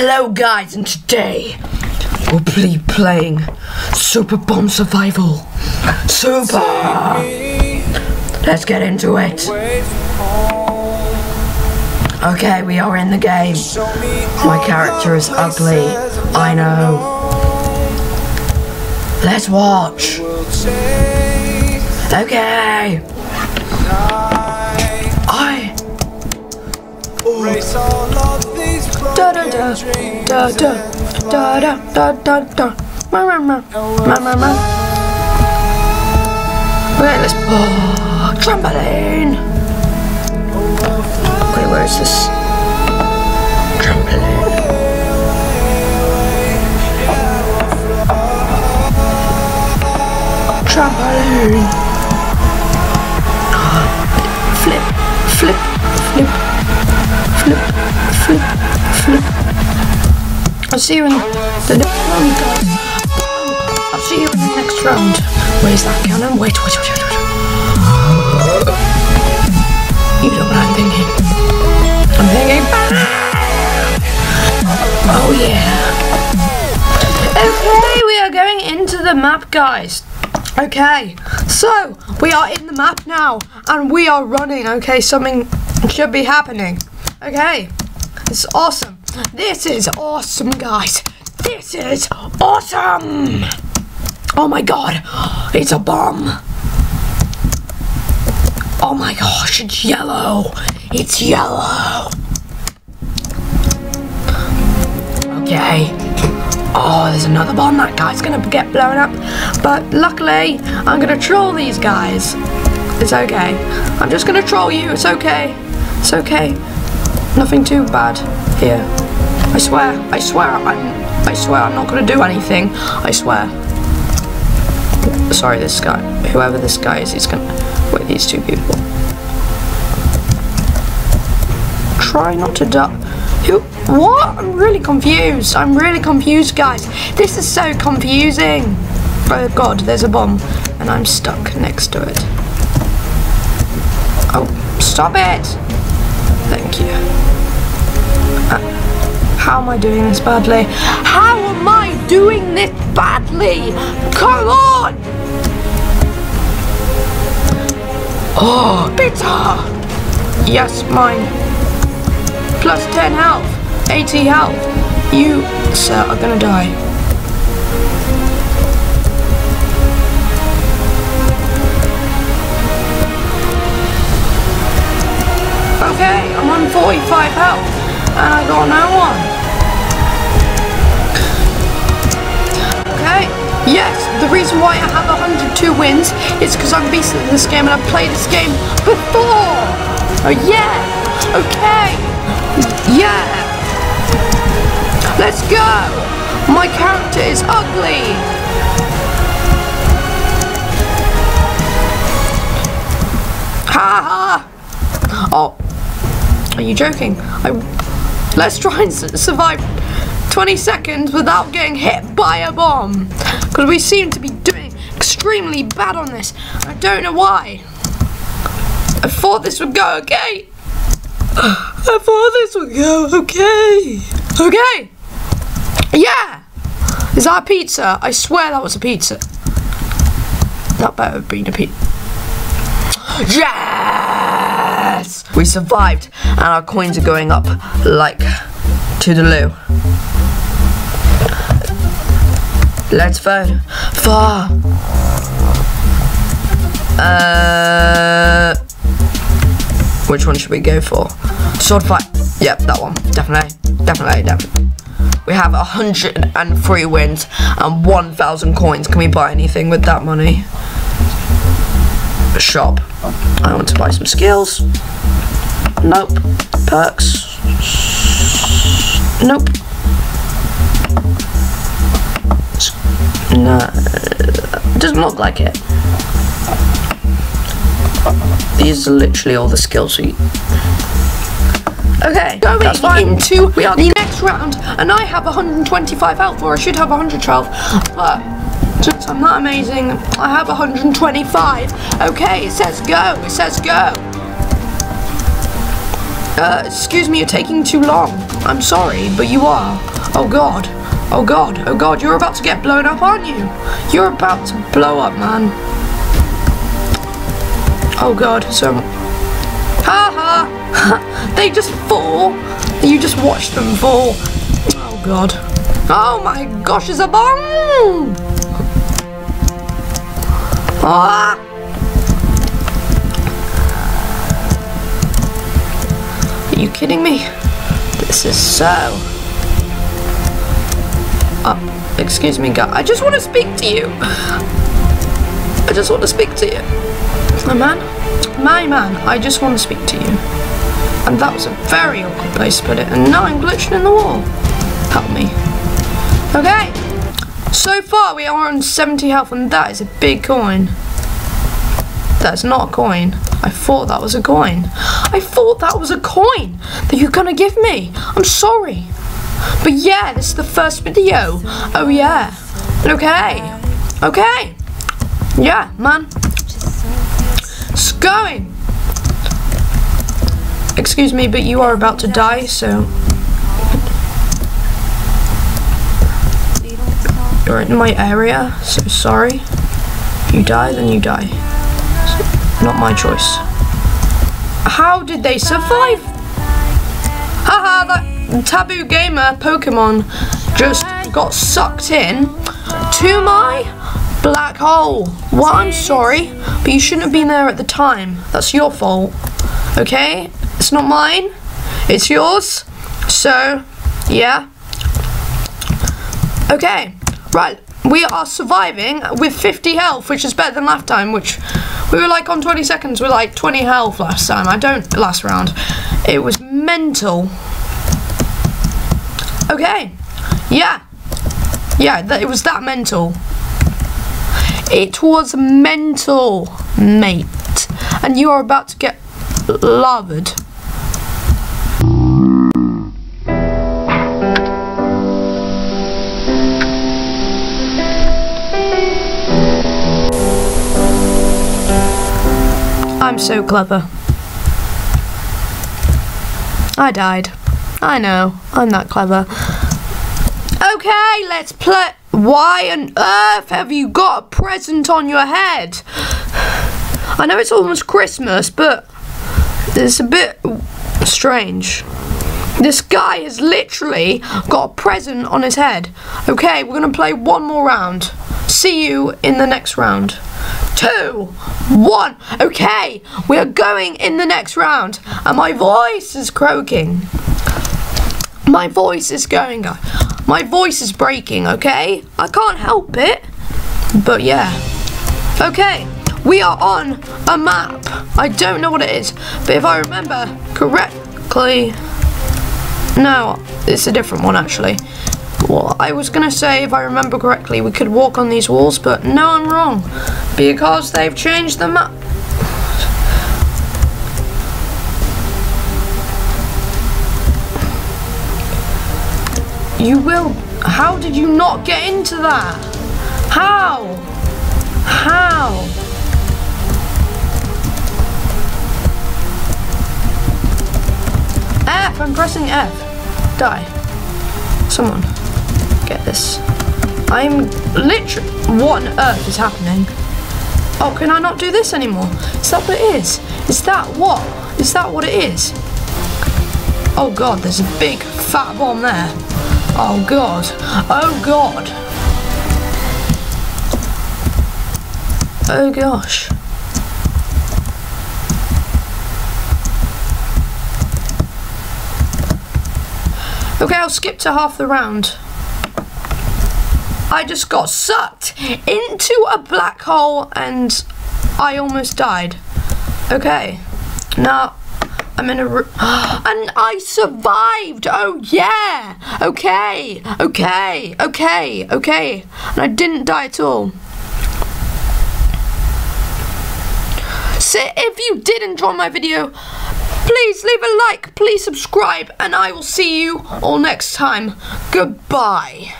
Hello guys, and today we'll be playing Super Bomb Survival. Super! Let's get into it. Okay, we are in the game. My character is ugly. I know. Let's watch. Okay. I. Da da da da da da da da da da. Ma ma ma ma ma ma. Right, let's. Oh, trampoline. Wait, where is this? Trampoline. Trampoline. See you in the next round, guys. I'll see you in the next round. Where's that cannon? Wait, wait, wait, wait, wait. You know what I'm thinking. I'm thinking. Oh yeah. Okay, we are going into the map, guys. Okay, so we are in the map now, and we are running. Okay, something should be happening. Okay, it's awesome. This is awesome, guys. This is awesome. Oh my god, it's a bomb. Oh my gosh, it's yellow. It's yellow. Okay. Oh, there's another bomb. That guy's gonna get blown up. But luckily, I'm gonna troll these guys. It's okay. I'm just gonna troll you. It's okay. It's okay. Nothing too bad here. I swear. I swear. I'm. I swear. I'm not gonna do anything. I swear. Sorry, this guy. Whoever this guy is, he's gonna. Wait, these two people. Try not to die. Who? What? I'm really confused. I'm really confused, guys. This is so confusing. Oh god, there's a bomb, and I'm stuck next to it. Oh, stop it! How am I doing this badly? How am I doing this badly? Come on! Oh, bitter! Yes, mine. Plus 10 health. 80 health. You, sir, are gonna die. Okay, I'm on 45 health. And I got no one. Yes, the reason why I have 102 wins is because I'm beasting this game and I've played this game before. Oh yeah, okay, yeah. Let's go! My character is ugly! Ha ha! Oh, are you joking? I, let's try and survive 20 seconds without getting hit by a bomb. Because we seem to be doing extremely bad on this. I don't know why. I thought this would go okay. I thought this would go okay. Okay. Yeah! Is that a pizza? I swear that was a pizza. That better have been a pizza. Yes! We survived, and our coins are going up like to the loo. Let's vote for. Uh, which one should we go for? Sword fight. Yep, that one. Definitely. Definitely. Definitely. We have 103 wins and 1,000 coins. Can we buy anything with that money? A shop. I want to buy some skills. Nope. Perks. Nope. No. Doesn't look like it. These are literally all the skills we Okay, going That's into we are the next round, and I have 125 health, or I should have 112, but since I'm not amazing, I have 125. Okay, it says go, it says go. Uh, excuse me, you're taking too long. I'm sorry, but you are. Oh God. Oh God. Oh God. You're about to get blown up, aren't you? You're about to blow up, man. Oh God. So. Ha ha. they just fall. You just watch them fall. Oh God. Oh my gosh, it's a bomb! Ah! Are you kidding me? This is so... Oh, excuse me, guy. I just want to speak to you. I just want to speak to you. My man, my man, I just want to speak to you. And that was a very awkward place to put it. And now I'm glitching in the wall. Help me. Okay. So far we are on 70 health and that is a big coin. That's not a coin. I thought that was a coin. I thought that was a coin that you're gonna give me. I'm sorry. But yeah, this is the first video. Oh yeah. Okay. Okay. Yeah, man. It's going. Excuse me, but you are about to die, so You're in my area, so sorry. You die, then you die. Not my choice. How did they survive? Haha, that taboo gamer Pokemon just got sucked in to my black hole. Well, I'm sorry, but you shouldn't have been there at the time. That's your fault. Okay? It's not mine. It's yours. So, yeah. Okay. Right, we are surviving with 50 health, which is better than last time, which we were like on 20 seconds with like 20 health last time. I don't, last round. It was mental. Okay, yeah. Yeah, that, it was that mental. It was mental, mate. And you are about to get lathered. I'm so clever. I died. I know, I'm that clever. Okay, let's play. Why on earth have you got a present on your head? I know it's almost Christmas, but it's a bit strange. This guy has literally got a present on his head. Okay, we're gonna play one more round. See you in the next round two, one. Okay, we are going in the next round, and my voice is croaking. My voice is going. My voice is breaking. Okay, I can't help it. But yeah. Okay, we are on a map. I don't know what it is, but if I remember correctly, no, it's a different one actually. Well, I was gonna say, if I remember correctly, we could walk on these walls, but no, I'm wrong. Because they've changed the map. You will. How did you not get into that? How? How? F, I'm pressing F. Die. Someone get this. I'm literally... What on earth is happening? Oh, can I not do this anymore? Is that what it is? Is that what? Is that what it is? Oh god, there's a big fat bomb there. Oh god. Oh god. Oh gosh. Okay, I'll skip to half the round. I just got sucked into a black hole and I almost died. Okay, now I'm in a room. and I survived. Oh yeah. Okay, okay, okay, okay. And I didn't die at all. So if you did enjoy my video, please leave a like, please subscribe, and I will see you all next time. Goodbye.